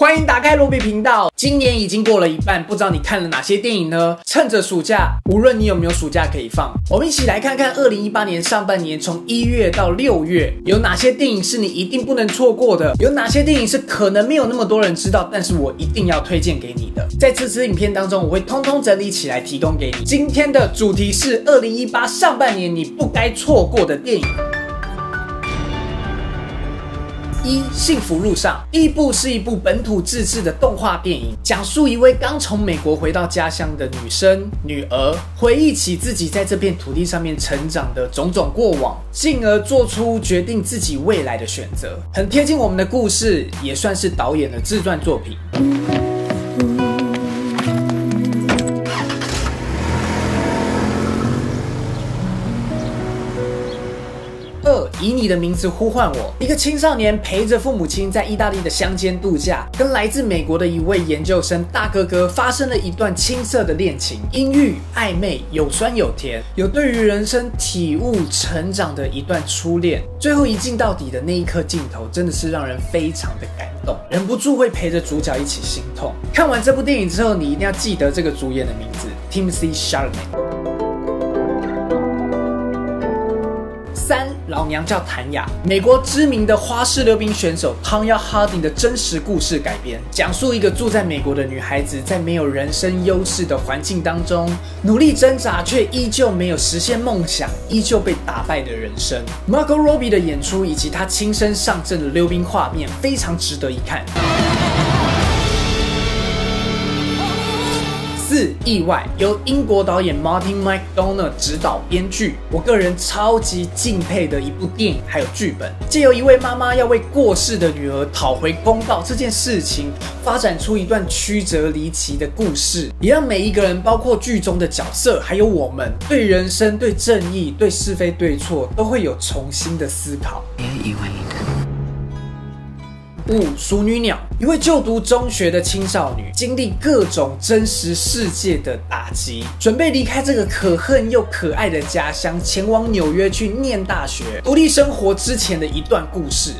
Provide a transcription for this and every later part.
欢迎打开罗比频道。今年已经过了一半，不知道你看了哪些电影呢？趁着暑假，无论你有没有暑假可以放，我们一起来看看二零一八年上半年从一月到六月有哪些电影是你一定不能错过的，有哪些电影是可能没有那么多人知道，但是我一定要推荐给你的。在这支影片当中，我会通通整理起来提供给你。今天的主题是二零一八上半年你不该错过的电影。一幸福路上，第一部是一部本土自制的动画电影，讲述一位刚从美国回到家乡的女生女儿，回忆起自己在这片土地上面成长的种种过往，进而做出决定自己未来的选择，很贴近我们的故事，也算是导演的自传作品。以你的名字呼唤我。一个青少年陪着父母亲在意大利的乡间度假，跟来自美国的一位研究生大哥哥发生了一段青涩的恋情，阴郁暧昧，有酸有甜，有对于人生体悟成长的一段初恋。最后一镜到底的那一刻镜头，真的是让人非常的感动，忍不住会陪着主角一起心痛。看完这部电影之后，你一定要记得这个主演的名字：Timothy Chalamet。娘叫谭雅，美国知名的花式溜冰选手 Tonya Harding 的真实故事改编，讲述一个住在美国的女孩子在没有人生优势的环境当中，努力挣扎却依旧没有实现梦想，依旧被打败的人生。Margot Robbie 的演出以及他亲身上阵的溜冰画面，非常值得一看。四意外由英国导演 Martin McDonagh 执导编剧，我个人超级敬佩的一部电影，还有剧本，借由一位妈妈要为过世的女儿讨回公道这件事情，发展出一段曲折离奇的故事，也让每一个人，包括剧中的角色，还有我们，对人生、对正义、对是非对错，都会有重新的思考。五熟女鸟，一位就读中学的青少女，经历各种真实世界的打击，准备离开这个可恨又可爱的家乡，前往纽约去念大学，独立生活之前的一段故事。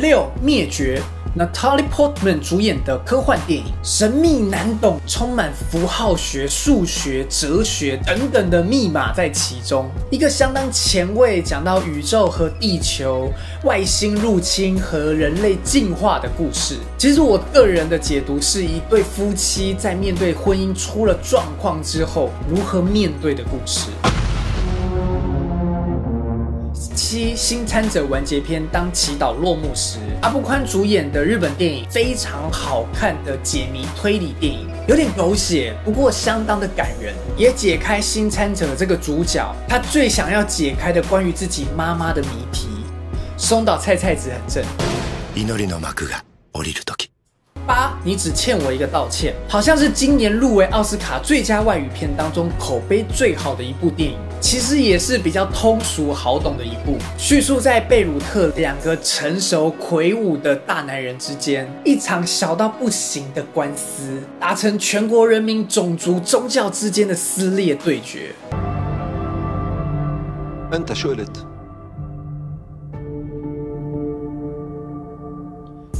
六灭绝。Natalie Portman 主演的科幻电影，神秘难懂，充满符号学、数学、哲学等等的密码在其中。一个相当前卫，讲到宇宙和地球、外星入侵和人类进化的故事。其实我个人的解读是一对夫妻在面对婚姻出了状况之后如何面对的故事。七新参者完结篇当祈祷落幕时，阿布宽主演的日本电影非常好看的解谜推理电影，有点狗血，不过相当的感人，也解开新参者这个主角他最想要解开的关于自己妈妈的谜题。松岛菜菜子很正。八，你只欠我一个道歉，好像是今年入围奥斯卡最佳外语片当中口碑最好的一部电影，其实也是比较通俗好懂的一部，叙述在贝鲁特两个成熟魁梧的大男人之间一场小到不行的官司，达成全国人民种族宗教之间的撕裂对决。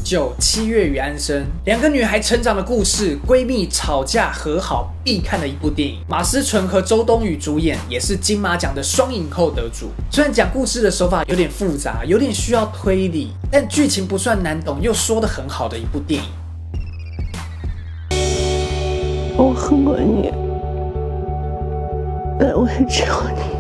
九七月与安生，两个女孩成长的故事，闺蜜吵架和好必看的一部电影。马思纯和周冬雨主演，也是金马奖的双影后得主。虽然讲故事的手法有点复杂，有点需要推理，但剧情不算难懂，又说的很好的一部电影。我恨过你，但我也只有你。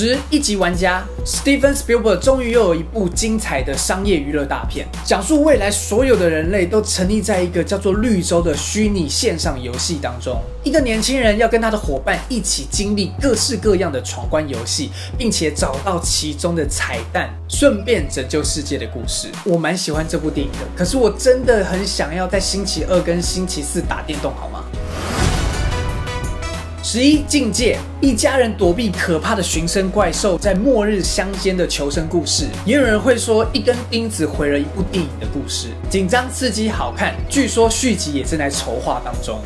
十一级玩家 Steven Spielberg 终于又有一部精彩的商业娱乐大片，讲述未来所有的人类都沉溺在一个叫做绿洲的虚拟线上游戏当中。一个年轻人要跟他的伙伴一起经历各式各样的闯关游戏，并且找到其中的彩蛋，顺便拯救世界的故事。我蛮喜欢这部电影的，可是我真的很想要在星期二跟星期四打电动，好吗？十一境界，一家人躲避可怕的寻声怪兽，在末日乡间的求生故事。也有人会说，一根钉子毁了一部电影的故事，紧张刺激好看。据说续集也正在筹划当中。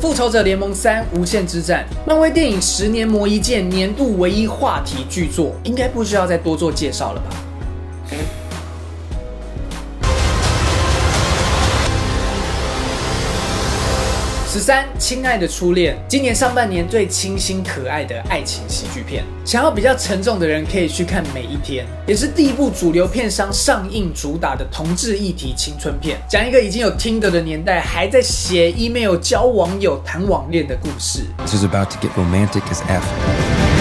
复仇者联盟三：无限之战》，漫威电影十年磨一剑，年度唯一话题巨作，应该不需要再多做介绍了吧？十三，亲爱的初恋，今年上半年最清新可爱的爱情喜剧片。想要比较沉重的人可以去看《每一天》，也是第一部主流片商上映主打的同志议题青春片，讲一个已经有听的的年代还在写 email 交网友谈网恋的故事。it's about to get romantic as F.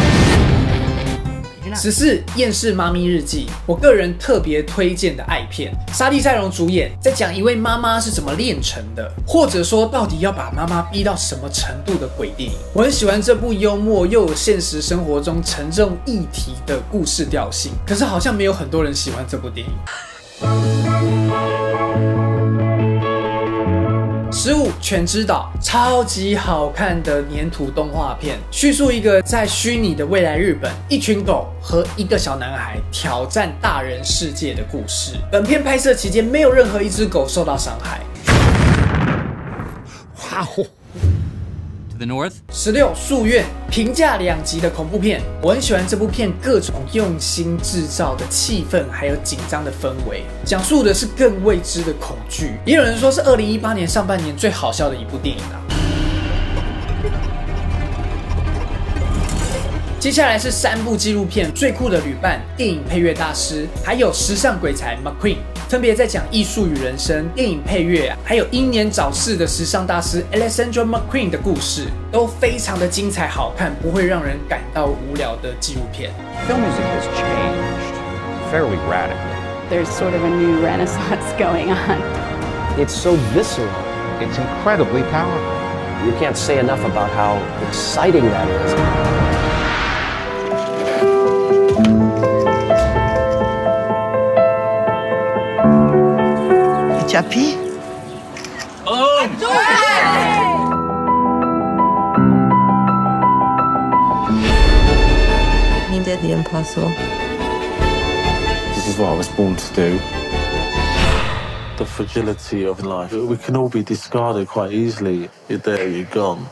十四《厌世妈咪日记》，我个人特别推荐的爱片，沙莉赛隆主演，在讲一位妈妈是怎么炼成的，或者说到底要把妈妈逼到什么程度的鬼电影。我很喜欢这部幽默又有现实生活中沉重议题的故事调性，可是好像没有很多人喜欢这部电影。十五《全知岛》超级好看的粘土动画片，叙述一个在虚拟的未来日本，一群狗和一个小男孩挑战大人世界的故事。本片拍摄期间，没有任何一只狗受到伤害。哇哦！the north. 十六夙愿评价两集的恐怖片，我很喜欢这部片各种用心制造的气氛，还有紧张的氛围，讲述的是更未知的恐惧。也有人说是二零一八年上半年最好笑的一部电影啊。接下来是三部纪录片：最酷的旅伴、电影配乐大师，还有时尚鬼才 McQueen，分别在讲艺术与人生、电影配乐，还有英年早逝的时尚大师 Alexander McQueen 的故事，都非常的精彩好看，不会让人感到无聊的纪录片。Film music has changed fairly radically. There's sort of a new renaissance going on. It's so visceral. It's incredibly powerful. You can't say enough about how exciting that is. He did the impossible. This is what I was born to do. The fragility of life. We can all be discarded quite easily. You're there, you're gone.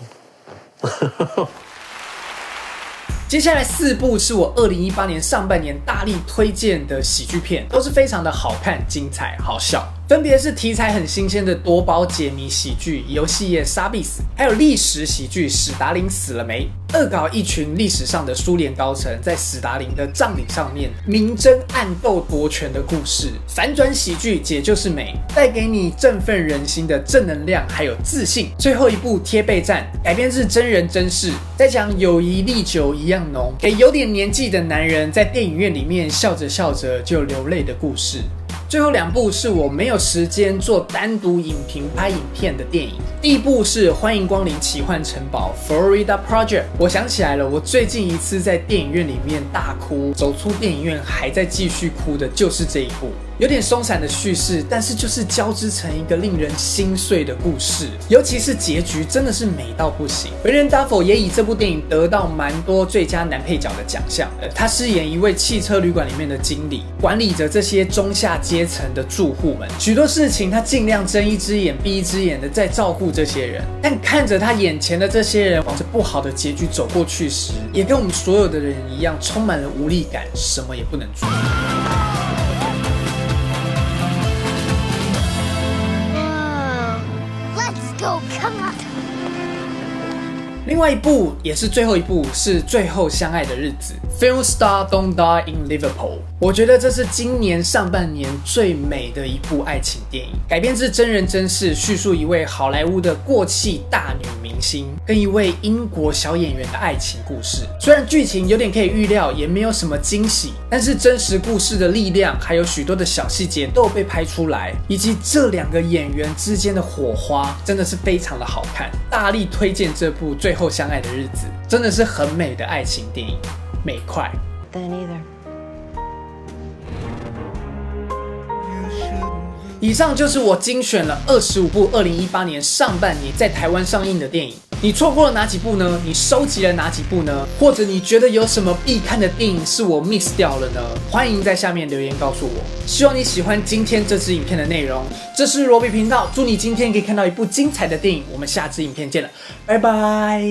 接下来四部是我二零一八年上半年大力推荐的喜剧片，都是非常的好看、精彩、好笑。分别是题材很新鲜的多包解谜喜剧《游戏业杀必死》，还有历史喜剧《史达林死了没》，恶搞一群历史上的苏联高层在史达林的葬礼上面明争暗斗夺权的故事。反转喜剧《姐就是美》，带给你振奋人心的正能量还有自信。最后一部《贴背战》，改编自真人真事，在讲友谊历久一样浓，给有点年纪的男人在电影院里面笑着笑着就流泪的故事。最后两部是我没有时间做单独影评拍影片的电影。第一部是《欢迎光临奇幻城堡》（Florida Project）。我想起来了，我最近一次在电影院里面大哭，走出电影院还在继续哭的，就是这一部。有点松散的叙事，但是就是交织成一个令人心碎的故事，尤其是结局真的是美到不行。维人达否也以这部电影得到蛮多最佳男配角的奖项。他饰演一位汽车旅馆里面的经理，管理着这些中下阶层的住户们，许多事情他尽量睁一只眼闭一只眼的在照顾这些人，但看着他眼前的这些人往着不好的结局走过去时，也跟我们所有的人一样，充满了无力感，什么也不能做。另外一部也是最后一部是最后相爱的日子。Film star don't die in Liverpool。我觉得这是今年上半年最美的一部爱情电影，改编自真人真事，叙述一位好莱坞的过气大女明星跟一位英国小演员的爱情故事。虽然剧情有点可以预料，也没有什么惊喜，但是真实故事的力量还有许多的小细节都有被拍出来，以及这两个演员之间的火花，真的是非常的好看。大力推荐这部最后相爱的日子，真的是很美的爱情电影，美快。Then either. 以上就是我精选了二十五部二零一八年上半年在台湾上映的电影。你错过了哪几部呢？你收集了哪几部呢？或者你觉得有什么必看的电影是我 miss 掉了呢？欢迎在下面留言告诉我。希望你喜欢今天这支影片的内容。这是罗比频道，祝你今天可以看到一部精彩的电影。我们下支影片见了，拜拜。